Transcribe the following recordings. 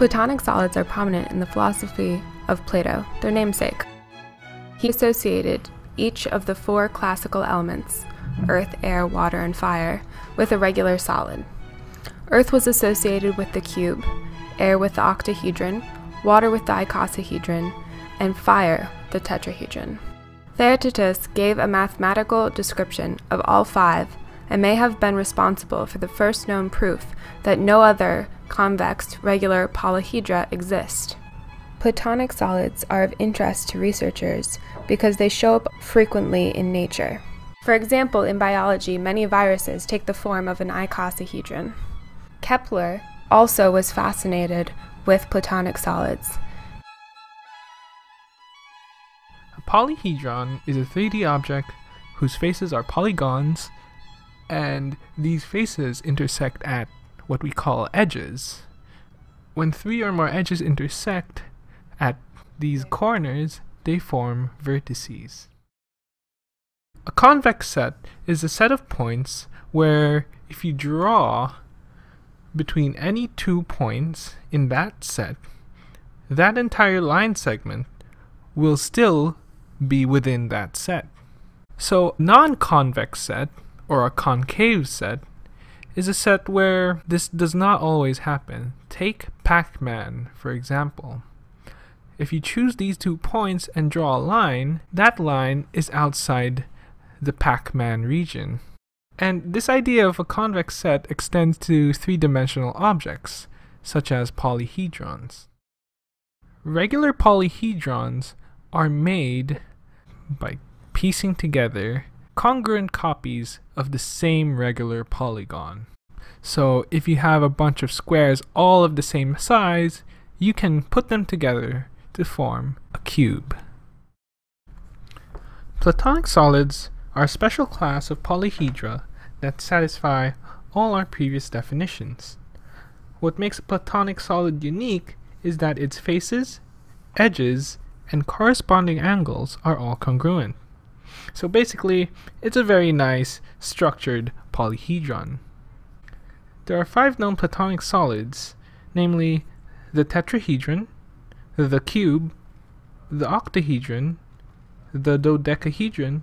Platonic solids are prominent in the philosophy of Plato, their namesake. He associated each of the four classical elements earth, air, water, and fire with a regular solid. Earth was associated with the cube, air with the octahedron, water with the icosahedron, and fire the tetrahedron. Theaetetus gave a mathematical description of all five and may have been responsible for the first known proof that no other convex regular polyhedra exist. Platonic solids are of interest to researchers because they show up frequently in nature. For example, in biology, many viruses take the form of an icosahedron. Kepler also was fascinated with platonic solids. A polyhedron is a 3D object whose faces are polygons, and these faces intersect at what we call edges. When three or more edges intersect at these corners, they form vertices. A convex set is a set of points where if you draw between any two points in that set, that entire line segment will still be within that set. So non-convex set, or a concave set, is a set where this does not always happen. Take Pac-Man, for example. If you choose these two points and draw a line, that line is outside the Pac-Man region. And this idea of a convex set extends to three-dimensional objects, such as polyhedrons. Regular polyhedrons are made by piecing together congruent copies of the same regular polygon. So if you have a bunch of squares all of the same size, you can put them together to form a cube. Platonic solids are a special class of polyhedra that satisfy all our previous definitions. What makes a platonic solid unique is that its faces, edges, and corresponding angles are all congruent. So basically, it's a very nice, structured polyhedron. There are five known platonic solids, namely the tetrahedron, the cube, the octahedron, the dodecahedron,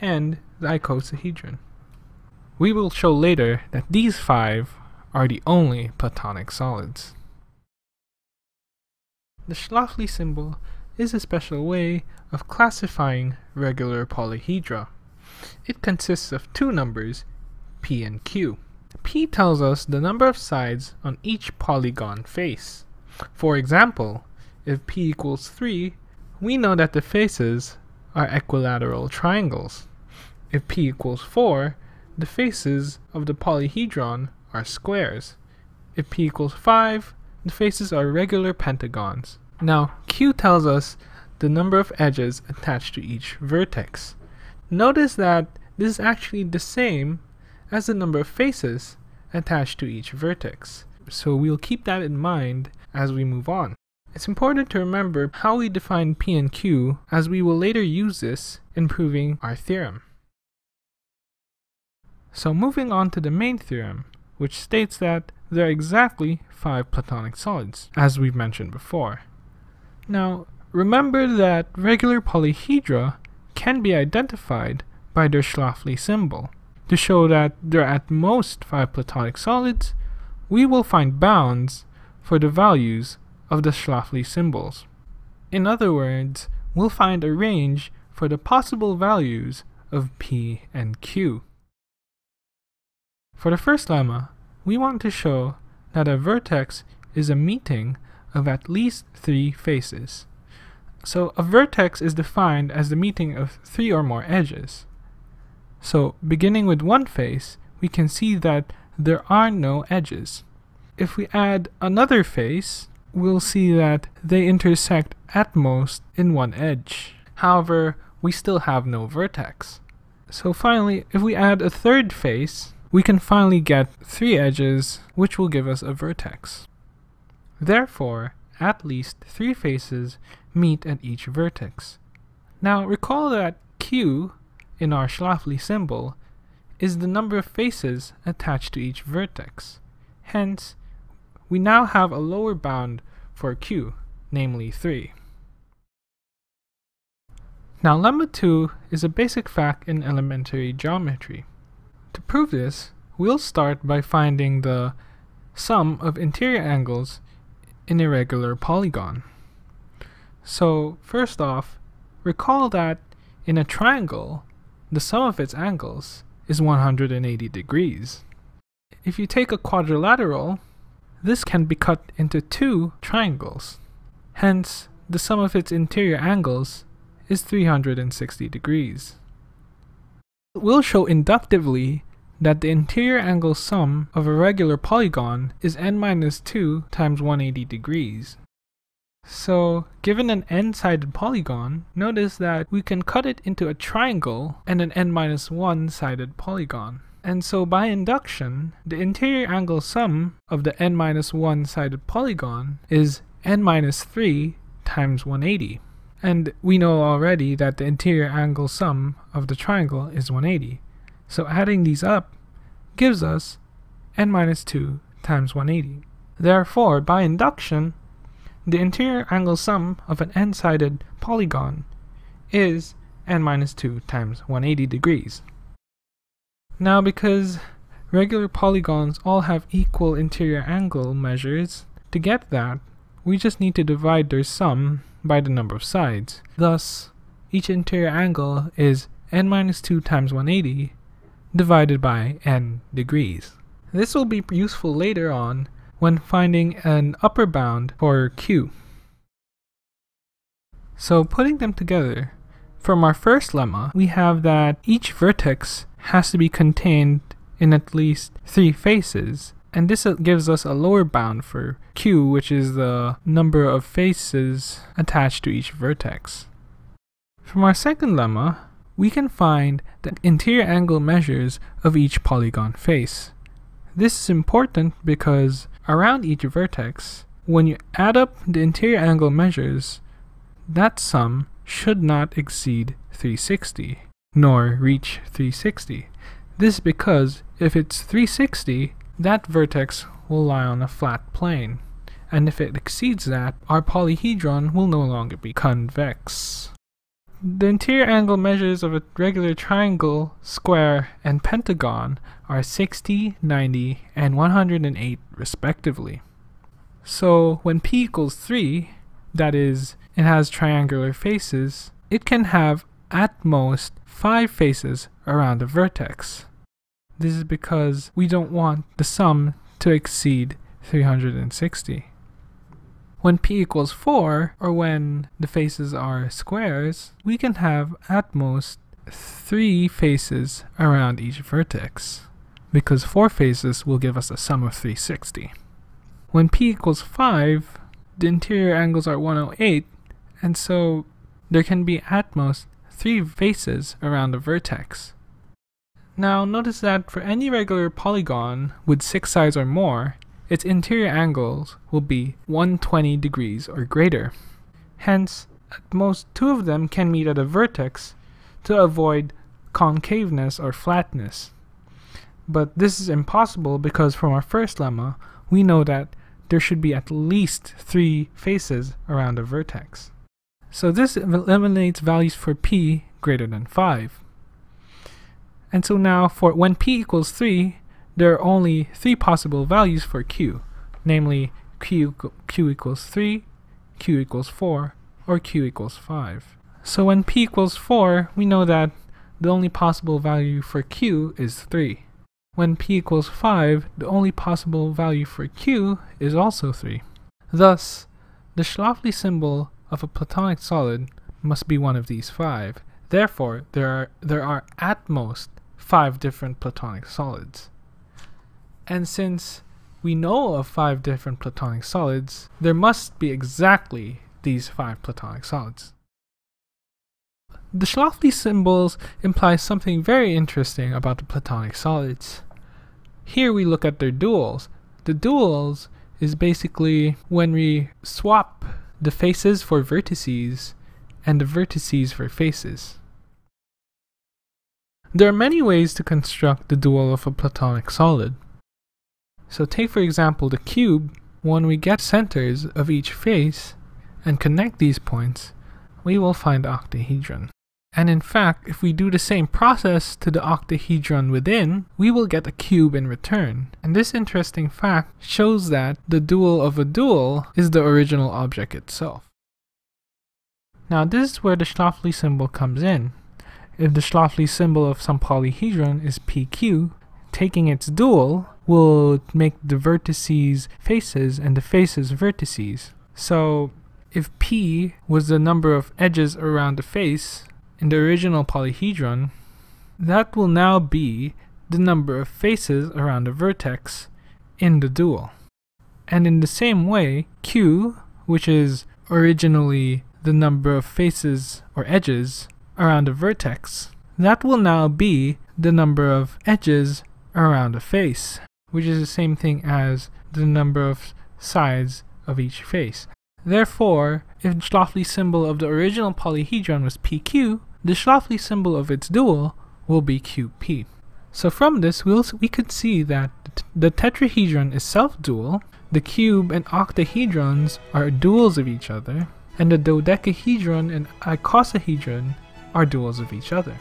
and the icosahedron. We will show later that these five are the only platonic solids. The Schläfli symbol is a special way of classifying regular polyhedra. It consists of two numbers, p and q. p tells us the number of sides on each polygon face. For example, if p equals 3, we know that the faces are equilateral triangles. If p equals 4, the faces of the polyhedron are squares. If p equals 5, the faces are regular pentagons. Now, q tells us the number of edges attached to each vertex. Notice that this is actually the same as the number of faces attached to each vertex. So we'll keep that in mind as we move on. It's important to remember how we define P and Q as we will later use this in proving our theorem. So moving on to the main theorem, which states that there are exactly five platonic solids, as we've mentioned before. Now, remember that regular polyhedra can be identified by their Schläfli symbol. To show that there are at most five platonic solids, we will find bounds for the values of the Schläfli symbols. In other words, we'll find a range for the possible values of P and Q. For the first lemma, we want to show that a vertex is a meeting of at least three faces. So a vertex is defined as the meeting of three or more edges. So beginning with one face, we can see that there are no edges. If we add another face, we'll see that they intersect at most in one edge. However, we still have no vertex. So finally, if we add a third face, we can finally get three edges, which will give us a vertex. Therefore, at least three faces meet at each vertex. Now recall that Q in our Schläfli symbol is the number of faces attached to each vertex. Hence, we now have a lower bound for q, namely 3. Now lemma 2 is a basic fact in elementary geometry. To prove this, we'll start by finding the sum of interior angles in a regular polygon. So first off, recall that in a triangle, the sum of its angles is 180 degrees. If you take a quadrilateral, this can be cut into two triangles. Hence, the sum of its interior angles is 360 degrees. We'll show inductively that the interior angle sum of a regular polygon is n minus 2 times 180 degrees. So, given an n-sided polygon, notice that we can cut it into a triangle and an n minus 1 sided polygon. And so by induction, the interior angle sum of the n minus 1 sided polygon is n minus 3 times 180. And we know already that the interior angle sum of the triangle is 180. So adding these up gives us n minus 2 times 180. Therefore, by induction, the interior angle sum of an n-sided polygon is n minus 2 times 180 degrees. Now because regular polygons all have equal interior angle measures, to get that, we just need to divide their sum by the number of sides. Thus, each interior angle is n minus 2 times 180 divided by n degrees. This will be useful later on when finding an upper bound for q. So putting them together, from our first lemma, we have that each vertex has to be contained in at least three faces. And this gives us a lower bound for q, which is the number of faces attached to each vertex. From our second lemma, we can find the interior angle measures of each polygon face. This is important because around each vertex, when you add up the interior angle measures, that sum should not exceed 360 nor reach 360. This is because if it's 360, that vertex will lie on a flat plane, and if it exceeds that, our polyhedron will no longer be convex. The interior angle measures of a regular triangle, square, and pentagon are 60, 90, and 108 respectively. So when p equals 3, that is, it has triangular faces, it can have at most five faces around a vertex. This is because we don't want the sum to exceed 360. When p equals 4, or when the faces are squares, we can have at most 3 faces around each vertex, because 4 faces will give us a sum of 360. When p equals 5, the interior angles are 108, and so there can be at most three faces around a vertex. Now notice that for any regular polygon with six sides or more, its interior angles will be 120 degrees or greater. Hence, at most two of them can meet at a vertex to avoid concaveness or flatness. But this is impossible because from our first lemma, we know that there should be at least three faces around a vertex. So this eliminates values for p greater than 5. And so now for when p equals 3, there are only three possible values for q, namely q, q equals 3, q equals 4, or q equals 5. So when p equals 4, we know that the only possible value for q is 3. When p equals 5, the only possible value for q is also 3. Thus, the Schläfli symbol of a platonic solid must be one of these five. Therefore, there are, there are at most five different platonic solids. And since we know of five different platonic solids, there must be exactly these five platonic solids. The Schläfli symbols imply something very interesting about the platonic solids. Here we look at their duals. The duals is basically when we swap the faces for vertices, and the vertices for faces. There are many ways to construct the dual of a platonic solid. So take for example the cube, when we get centers of each face and connect these points, we will find octahedron. And in fact, if we do the same process to the octahedron within, we will get a cube in return. And this interesting fact shows that the dual of a dual is the original object itself. Now this is where the Schläfli symbol comes in. If the Schläfli symbol of some polyhedron is PQ, taking its dual will make the vertices faces and the faces vertices. So if P was the number of edges around the face, in the original polyhedron, that will now be the number of faces around the vertex in the dual. And in the same way, Q, which is originally the number of faces or edges around a vertex, that will now be the number of edges around a face, which is the same thing as the number of sides of each face. Therefore, if the Schläfli symbol of the original polyhedron was PQ, the Schläfli symbol of its dual will be QP. So from this, we'll, we could see that the tetrahedron is self-dual, the cube and octahedrons are duals of each other, and the dodecahedron and icosahedron are duals of each other.